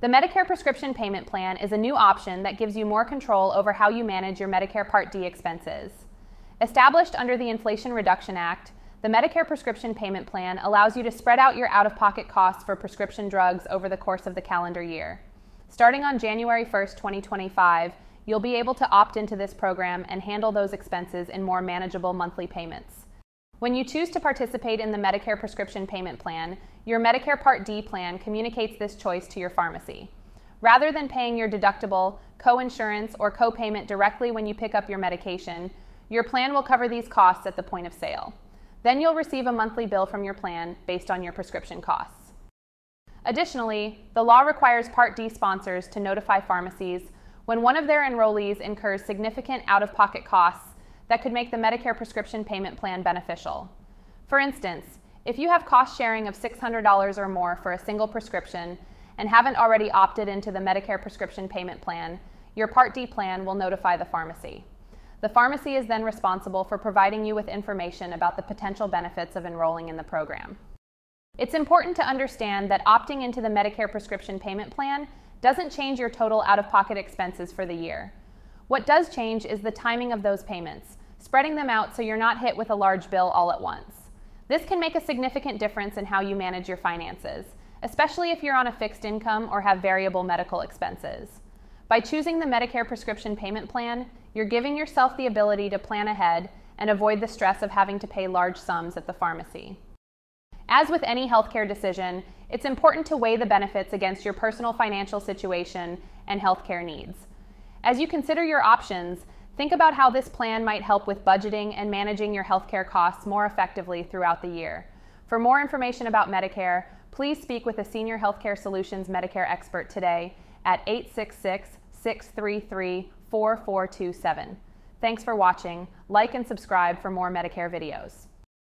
The Medicare Prescription Payment Plan is a new option that gives you more control over how you manage your Medicare Part D expenses. Established under the Inflation Reduction Act, the Medicare Prescription Payment Plan allows you to spread out your out of pocket costs for prescription drugs over the course of the calendar year. Starting on January 1, 2025, you'll be able to opt into this program and handle those expenses in more manageable monthly payments. When you choose to participate in the Medicare Prescription Payment Plan, your Medicare Part D plan communicates this choice to your pharmacy. Rather than paying your deductible, co-insurance, or co-payment directly when you pick up your medication, your plan will cover these costs at the point of sale. Then you'll receive a monthly bill from your plan based on your prescription costs. Additionally, the law requires Part D sponsors to notify pharmacies when one of their enrollees incurs significant out-of-pocket costs that could make the Medicare prescription payment plan beneficial. For instance, if you have cost sharing of $600 or more for a single prescription and haven't already opted into the Medicare prescription payment plan, your Part D plan will notify the pharmacy. The pharmacy is then responsible for providing you with information about the potential benefits of enrolling in the program. It's important to understand that opting into the Medicare prescription payment plan doesn't change your total out of pocket expenses for the year. What does change is the timing of those payments, spreading them out so you're not hit with a large bill all at once. This can make a significant difference in how you manage your finances, especially if you're on a fixed income or have variable medical expenses. By choosing the Medicare prescription payment plan, you're giving yourself the ability to plan ahead and avoid the stress of having to pay large sums at the pharmacy. As with any healthcare decision, it's important to weigh the benefits against your personal financial situation and healthcare needs. As you consider your options, Think about how this plan might help with budgeting and managing your healthcare costs more effectively throughout the year. For more information about Medicare, please speak with a Senior Healthcare Solutions Medicare expert today at 866 633 4427. Thanks for watching. Like and subscribe for more Medicare videos.